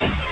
Yeah.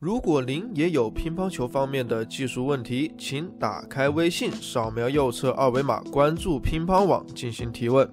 如果您也有乒乓球方面的技术问题，请打开微信，扫描右侧二维码，关注乒乓网进行提问。